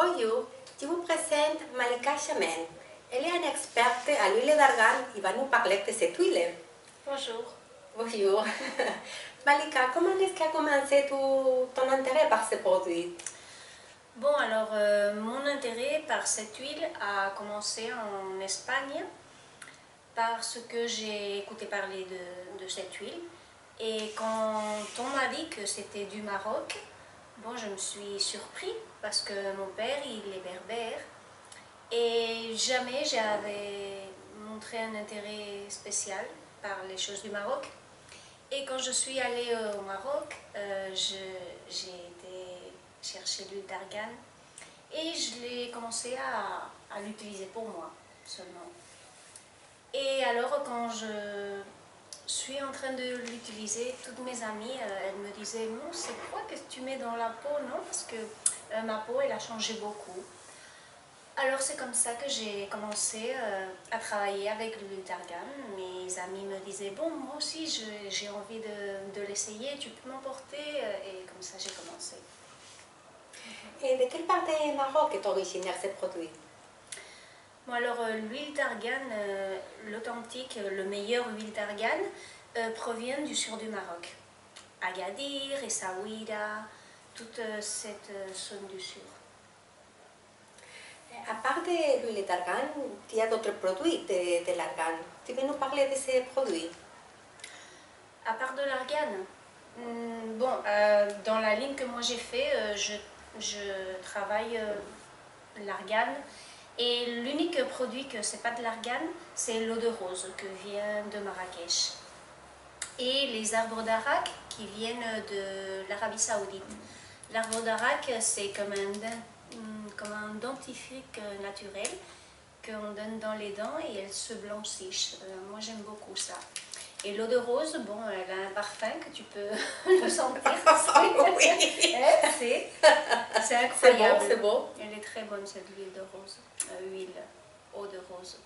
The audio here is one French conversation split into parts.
Bonjour, je vous présente Malika Chamen. Elle est une experte à l'huile d'argan et va nous parler de cette huile. Bonjour. Bonjour. Malika, comment est-ce qu'a commencé tout ton intérêt par ce produit Bon, alors euh, mon intérêt par cette huile a commencé en Espagne parce que j'ai écouté parler de, de, cette huile. Et quand on m'a dit que c'était du Maroc, bon, je me suis surpris parce que mon père, il est berbère. Et jamais j'avais montré un intérêt spécial par les choses du Maroc. Et quand je suis allée au Maroc, euh, j'ai été chercher l'huile d'argan et je l'ai commencé à, à l'utiliser pour moi seulement. Et alors quand je suis en train de l'utiliser, toutes mes amies, euh, elles me disaient « Non, c'est quoi que tu mets dans la peau? Non, parce que euh, ma peau, elle a changé beaucoup. » Alors c'est comme ça que j'ai commencé euh, à travailler avec l'huile d'argan. Mes amis me disaient « Bon, moi aussi, j'ai envie de, de l'essayer, tu peux m'emporter ?» Et comme ça, j'ai commencé. Et de quelle part du Maroc est originaire ce produit? Bon, alors l'huile d'argan, euh, l'authentique, le meilleur huile d'argan, euh, provient du sud du Maroc. Agadir, Essaouira, toute euh, cette zone du sud. À part de l'huile d'argan, il y a d'autres produits de, de l'argan. Tu peux nous parler de ces produits? À part de l'argan hmm, Bon, euh, dans la ligne que moi j'ai fait, euh, je, je, travaille euh, l'argan. Et l'unique produit que c'est pas de l'argan, c'est l'eau de rose que vient de Marrakech. Et les arbres d'arak qui viennent de l'Arabie Saoudite. L'arbre d'arak, c'est comme un, comme un dentifrice naturel qu'on donne dans les dents et elles se blanchissent. Euh, moi, j'aime beaucoup ça. Et l'eau de rose, bon, elle a un parfum que tu peux le sentir. oui. c'est incroyable. C'est beau, beau, Elle est très bonne, cette huile de rose. Euh, huile, eau de rose.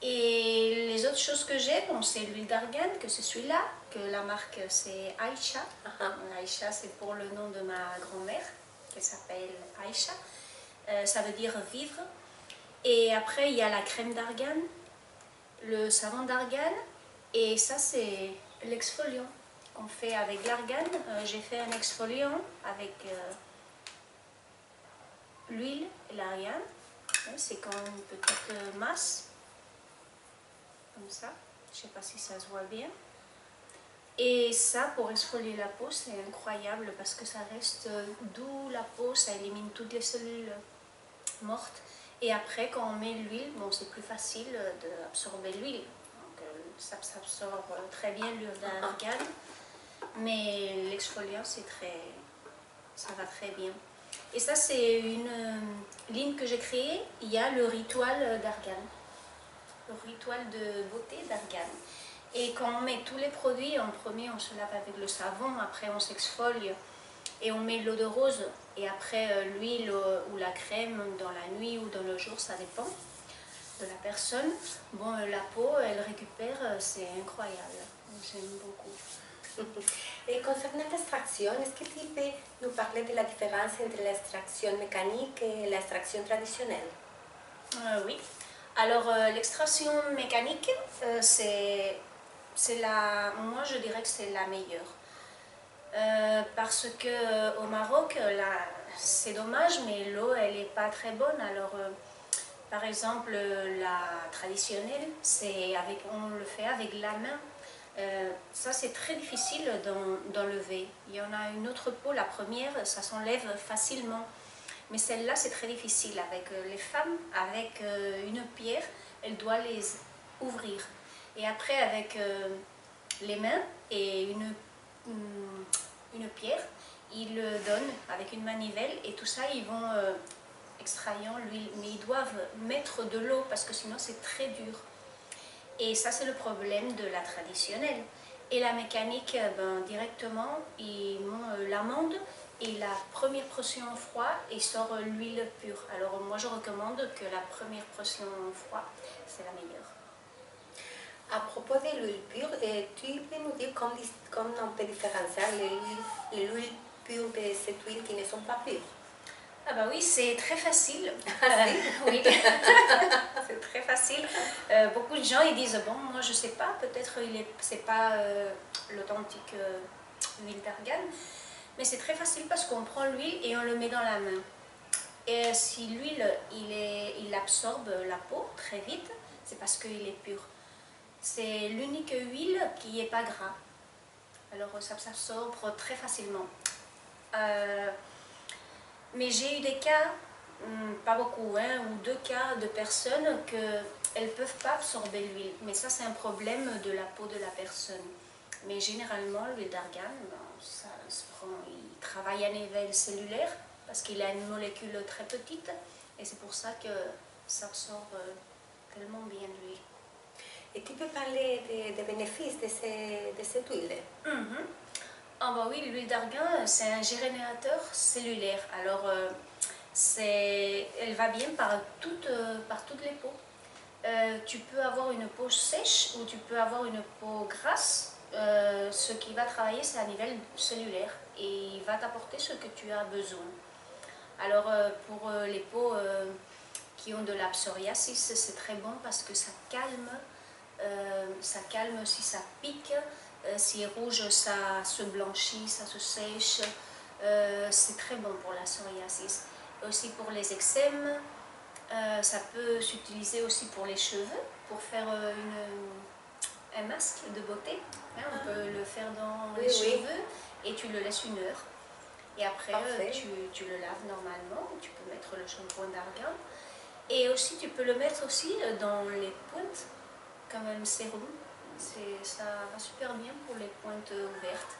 Et les autres choses que j'ai, bon, c'est l'huile d'argan, que c'est celui-là, que la marque c'est Aïcha. Uh -huh. Aïcha, c'est pour le nom de ma grand-mère, qui s'appelle Aïcha. Euh, ça veut dire vivre. Et après, il y a la crème d'argan, le savon d'argan, et ça, c'est l'exfoliant qu'on fait avec l'argan. Euh, J'ai fait un exfoliant avec euh, l'huile et l'argan. C'est comme une petite masse comme ça. Je ne sais pas si ça se voit bien. Et ça, pour exfolier la peau, c'est incroyable parce que ça reste doux, la peau, ça élimine toutes les cellules mortes. Et après, quand on met l'huile, bon, c'est plus facile d'absorber l'huile. Ça s'absorbe très bien l'huile d'argan. Mais l'exfoliant, c'est très... ça va très bien. Et ça, c'est une ligne que j'ai créée. Il y a le rituel d'argan le rituel de beauté d'argan. Et quand on met tous les produits, en premier on se lave avec le savon, après on s'exfolie et on met l'eau de rose et après l'huile ou la crème dans la nuit ou dans le jour, ça dépend de la personne. Bon, la peau, elle récupère, c'est incroyable. J'aime beaucoup. Et concernant l'extraction, est-ce que tu peux nous parler de la différence entre l'extraction mécanique et l'extraction traditionnelle? Euh, Oui. Alors, euh, l'extraction mécanique, euh, c'est la, moi je dirais que c'est la meilleure. Euh, parce que au Maroc, c'est dommage, mais l'eau elle n'est pas très bonne. Alors, par exemple, la traditionnelle, c'est avec, on le fait avec la main. ça c'est très difficile d'enlever. Il y en a une autre peau, la première, ça s'enlève facilement. Mais celle-là, c'est très difficile. Avec euh, les femmes, avec euh, une pierre, elle doit les ouvrir. Et après, avec euh, les mains et une, une pierre, ils le donnent avec une manivelle et tout ça, ils vont extrayant l'huile. Mais ils doivent mettre de l'eau parce que sinon, c'est très dur. Et ça, c'est le problème de la traditionnelle. Et la mécanique, ben, directement, ils ont l'amande et la première pression en froid et sort l'huile pure. Alors moi je recommande que la première pression en froid, c'est la meilleure. À propos de l'huile pure, tu peux nous dire comment, on peut différencier l'huile pure de cette huile qui ne sont pas pures? Ah bah oui, c'est très facile. Ah, oui, c'est très facile. Euh, beaucoup de gens ils disent bon, moi je sais pas, peut-être il est, c'est pas euh, l'authentique euh, huile d'argan, mais c'est très facile parce qu'on prend l'huile et on le met dans la main. Et si l'huile il est, il absorbe la peau très vite, c'est parce qu'il est pur. C'est l'unique huile qui n'est pas gras. Alors ça s'absorbe très facilement. Mais j'ai eu des cas, hmm, pas beaucoup, hein, ou deux cas de personnes qu'elles ne peuvent pas absorber l'huile. Mais ça, c'est un problème de la peau de la personne. Mais généralement, l'huile d'argan, ben, ça se prend, il travaille à niveau cellulaire parce qu'il a une molécule très petite et c'est pour ça que ça absorbe euh, tellement bien l'huile. Et tu peux parler des, bénéfices de, de cette huile? Mhm. Ah bah oui, l'huile d'argan, c'est un générateur cellulaire. Alors, euh, elle va bien par toutes, euh, par toutes les peaux. Euh, tu peux avoir une peau sèche ou tu peux avoir une peau grasse. ce qui va travailler, c'est à niveau cellulaire et il va t'apporter ce que tu as besoin. Alors, pour les peaux qui ont de la psoriasis, c'est très bon parce que ça calme, ça calme si ça pique, euh, si est rouge, ça se blanchit, ça se sèche. Euh, c'est très bon pour la psoriasis. Aussi pour les eczèmes, euh, ça peut s'utiliser aussi pour les cheveux, pour faire une, un masque de beauté. Hein, on peut le faire dans les cheveux et tu le laisses une heure. Et après, tu, tu, le laves normalement, tu peux mettre le shampoing d'argan. Et aussi, tu peux le mettre aussi dans les pointes, comme un sérum ça va super bien pour les pointes ouvertes.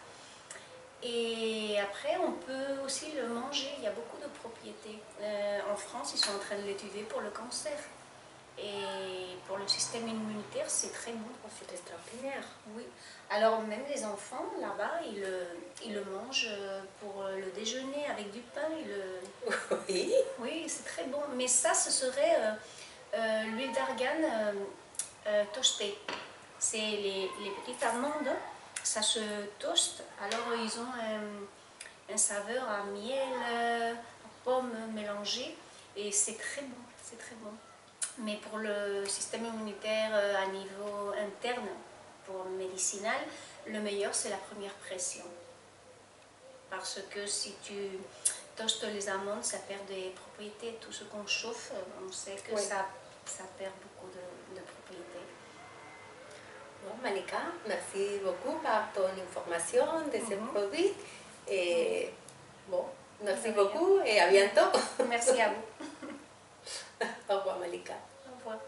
Et après, on peut aussi le manger. Il y a beaucoup de propriétés. Euh, en France, ils sont en train de l'étudier pour le cancer. Et pour le système immunitaire, c'est très bon. Oh, c'est extraordinaire. Oui. Alors, même les enfants, là-bas, ils, ils, le mangent pour le déjeuner avec du pain. Oui. Oui, c'est très bon. Mais ça, ce serait euh, euh, l'huile d'argan toastée c'est les, petites amandes, ça se toast, alors ils ont un, saveur à miel, à pomme mélangée, et c'est très bon, c'est très bon. Mais pour le système immunitaire euh, à niveau interne, pour le médicinal, le meilleur c'est la première pression. Parce que si tu toastes les amandes, ça perd des propriétés. Tout ce qu'on chauffe, on sait que ça, ça perd beaucoup de. Malika, merci beaucoup pour ton information de ce produit. Et, bon, merci beaucoup et à bientôt. Merci à vous. Au revoir Malika. Au revoir.